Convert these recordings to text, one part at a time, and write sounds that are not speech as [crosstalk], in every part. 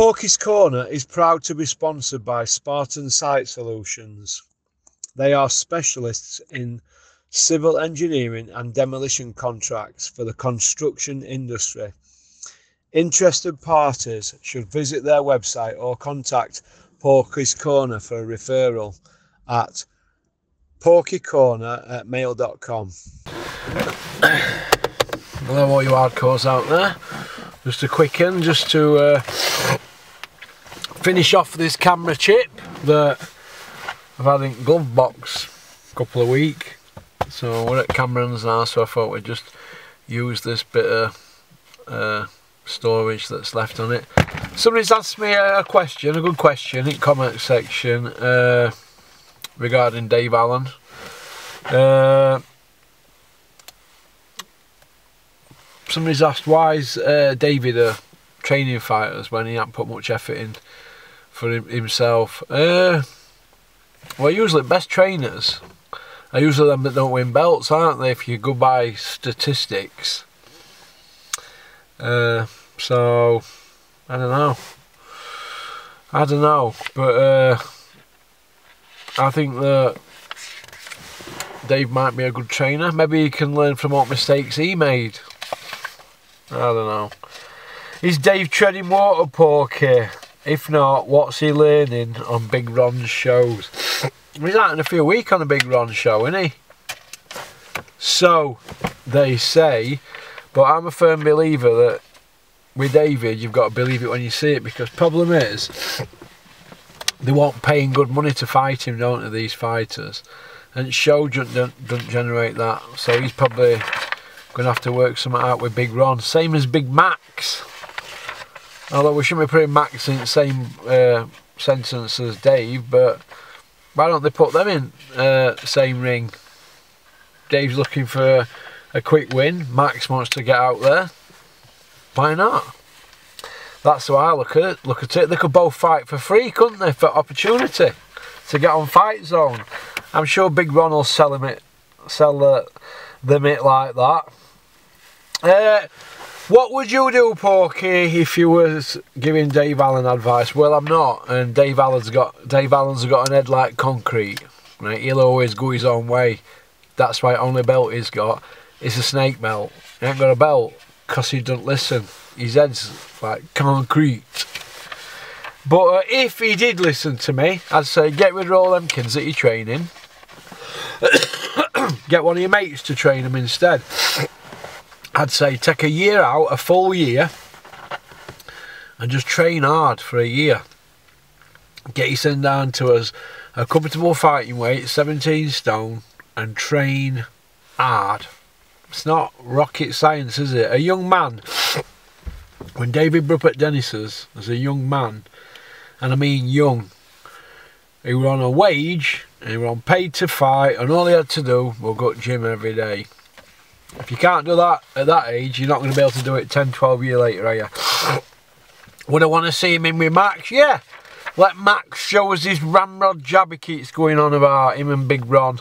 Porky's Corner is proud to be sponsored by Spartan Site Solutions. They are specialists in civil engineering and demolition contracts for the construction industry. Interested parties should visit their website or contact Porky's Corner for a referral at porkycorner at mail.com. Hello [coughs] all you hardcores out there. Just a quick one just to uh, finish off this camera chip that I've had in glove box a couple of weeks. So we're at Cameron's now so I thought we'd just use this bit of uh, storage that's left on it. Somebody's asked me a question, a good question in comment section uh, regarding Dave Allen. Uh, somebody's asked why is uh, David a training fighters when he hasn't put much effort in for him, himself. Uh, well, usually best trainers are usually them that don't win belts, aren't they? If you go by statistics. Uh, so I don't know. I don't know, but uh, I think that Dave might be a good trainer. Maybe he can learn from what mistakes he made. I don't know. Is Dave treading water, Porky? If not, what's he learning on Big Ron's shows? He's out in a few weeks on a Big Ron show, isn't he? So, they say, but I'm a firm believer that with David, you've got to believe it when you see it because problem is, they want paying good money to fight him, don't they, these fighters? And show doesn't, doesn't generate that, so he's probably Going to have to work something out with Big Ron. Same as Big Max. Although we shouldn't be putting Max in the same uh, sentence as Dave, but why don't they put them in uh, same ring? Dave's looking for a quick win. Max wants to get out there. Why not? That's how I look at it. Look at it. They could both fight for free, couldn't they? For opportunity to get on Fight Zone. I'm sure Big Ron will sell him it, sell uh, them it like that. Uh, what would you do, Porky, if you was giving Dave Allen advice? Well, I'm not, and Dave Allen's got Dave Allen's got an head like concrete. Right, he'll always go his own way. That's why only belt he's got is a snake belt. He ain't got a belt because he doesn't listen. His head's like concrete. But uh, if he did listen to me, I'd say get rid of all them kids that you're training. [coughs] get one of your mates to train them instead. I'd say take a year out, a full year, and just train hard for a year. Get yourself down to us a comfortable fighting weight, 17 stone, and train hard. It's not rocket science, is it? A young man, when David Brupp at Dennis's as a young man, and I mean young, he were on a wage and he were on paid to fight, and all he had to do was go to gym every day. If you can't do that at that age, you're not going to be able to do it 10, 12 years later, are you? Would I want to see him in with Max? Yeah. Let Max show us his ramrod jab he keeps going on about him and Big Ron.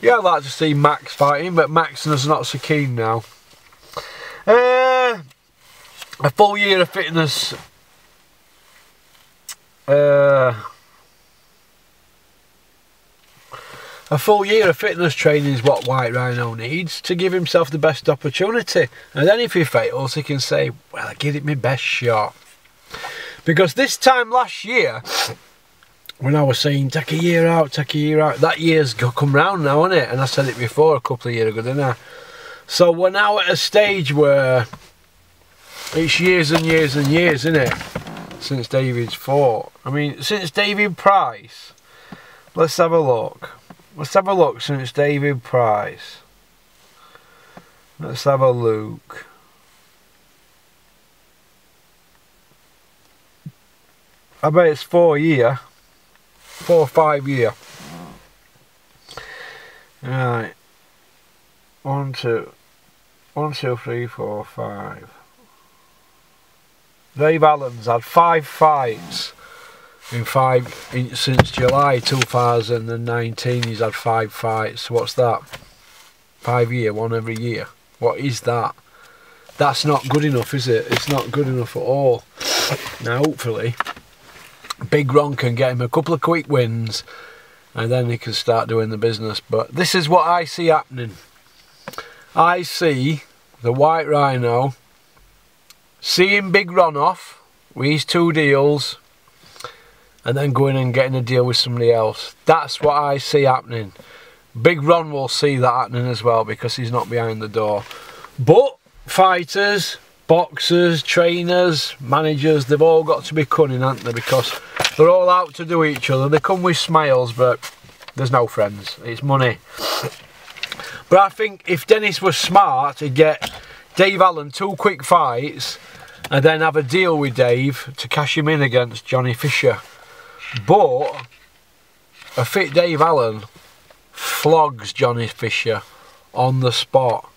yeah, I'd like to see Max fighting, but Max is not so keen now. Uh, a full year of fitness. Uh, A full year of fitness training is what White Rhino needs to give himself the best opportunity. And then if he fails, he can say, well, I give it my best shot. Because this time last year, when I was saying take a year out, take a year out, that year's come round now, isn't it? And I said it before a couple of years ago, didn't I? So we're now at a stage where it's years and years and years, isn't it? Since David's fought. I mean, since David Price, let's have a look. Let's have a look since David Price. Let's have a look. I bet it's four year. Four or five year. Right. One, two. One, two, three, four, five. Dave Allen's had five fights in five in, since July 2019 he's had five fights what's that five year one every year what is that that's not good enough, is it? It's not good enough at all. Now, hopefully, Big Ron can get him a couple of quick wins and then he can start doing the business. But this is what I see happening. I see the White Rhino seeing Big Ron off with his two deals and then going and getting a deal with somebody else. That's what I see happening. Big Ron will see that happening as well because he's not behind the door. But fighters, boxers, trainers, managers, they've all got to be cunning, haven't they? Because they're all out to do each other. They come with smiles, but there's no friends. It's money. But I think if Dennis was smart, he'd get Dave Allen two quick fights and then have a deal with Dave to cash him in against Johnny Fisher. But a fit Dave Allen flogs Johnny Fisher on the spot,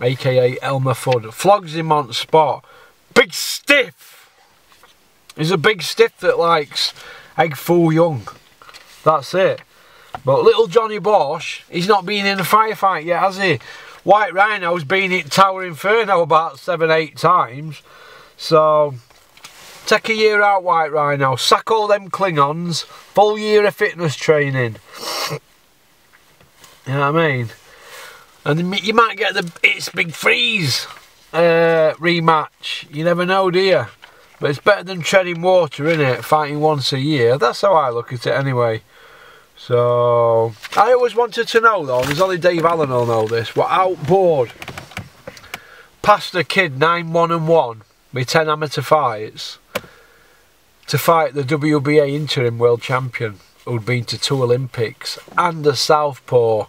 aka Elmer Fudd. Flogs him on the spot. Big stiff. He's a big stiff that likes egg foo young. That's it. But little Johnny Bosch, he's not been in a firefight yet, has he? White Rhino's been in Tower Inferno about seven, eight times. So, take a year out, White Rhino. Sack all them Klingons. Full year of fitness training. You know what I mean? And you might get the It's Big Freeze uh, rematch. You never know, do you? But it's better than treading water, isn't it? Fighting once a year. That's how I look at it anyway. So, I always wanted to know though, there's only Dave Allen will know this, what outboard past a kid 9-1 and 1 with 10 amateur fights to fight the WBA interim world champion who'd been to two Olympics and a southpaw.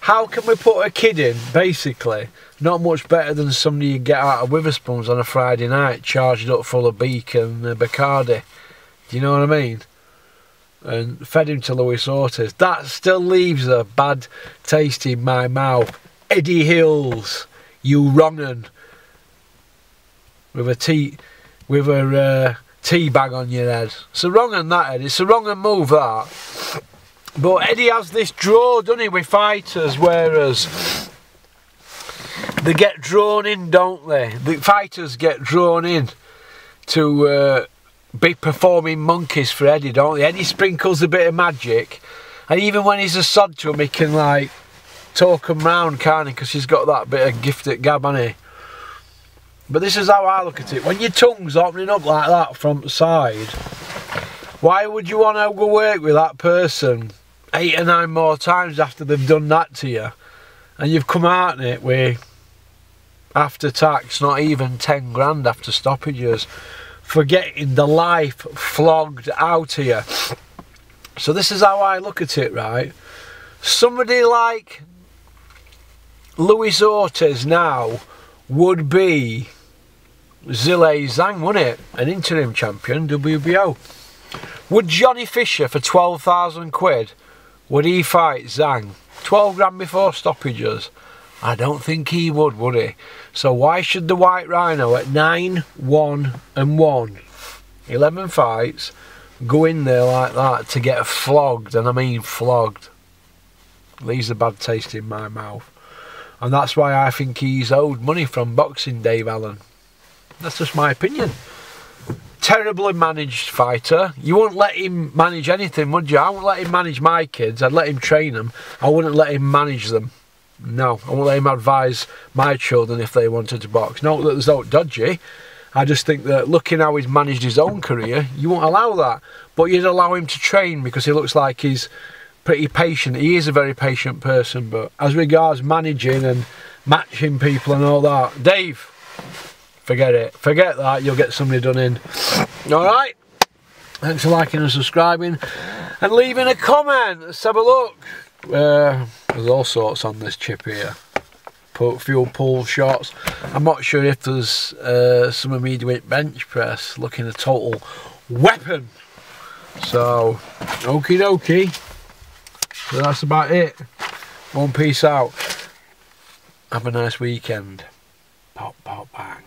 How can we put a kid in, basically, not much better than somebody you get out of Wetherspoons on a Friday night, charged up full of beak and uh, Bacardi. Do you know what I mean? And fed him to Luis Ortiz. That still leaves a bad taste in my mouth. Eddie Hills, you wrong un. With a tea, with a uh, tea bag on your head. It's a wrong un that, Eddie. It's a wrong un move that. But Eddie has this draw, doesn't he, with fighters, whereas they get drawn in, don't they? The fighters get drawn in to uh, be performing monkeys for Eddie, don't they? Eddie sprinkles a bit of magic, and even when he's a sod to him, he can like talk him round, can't he? Because he's got that bit of gift at gab, hasn't he? But this is how I look at it. When your tongue's opening up like that from the side, why would you want to go work with that person eight or nine more times after they've done that to you? And you've come out in it with, after tax, not even 10 grand after stoppages, for getting the life flogged out here. So this is how I look at it, right? Somebody like Luis Ortiz now would be Zhilei Zhang, wouldn't it? An interim champion, WBO. Would Johnny Fisher for 12,000 quid, would he fight Zhang? 12 grand before stoppages? I don't think he would, would he? So why should the White Rhino at 9, 1 and 1, 11 fights, go in there like that to get flogged, and I mean flogged? Leaves a bad taste in my mouth. And that's why I think he's owed money from boxing, Dave Allen. That's just my opinion. Terribly managed fighter. You wouldn't let him manage anything, would you? I wouldn't let him manage my kids. I'd let him train them. I wouldn't let him manage them. No, I won't let him advise my children if they wanted to box. Not that there's no dodgy. I just think that looking how he's managed his own career, you won't allow that. But you'd allow him to train because he looks like he's pretty patient. He is a very patient person. But as regards managing and matching people and all that, Dave, forget it. Forget that. You'll get somebody done in. All right. Thanks for liking and subscribing and leaving a comment. Let's have a look. Uh, there's all sorts on this chip here. Fuel pull shots. I'm not sure if there's uh, some immediate bench press. Looking a total weapon. So, okie dokie. So that's about it. One piece out. Have a nice weekend. Pop, pop, bang.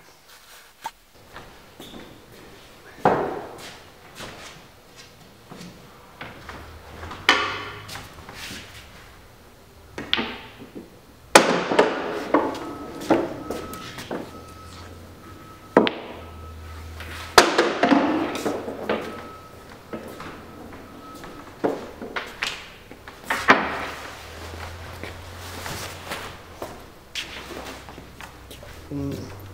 嗯。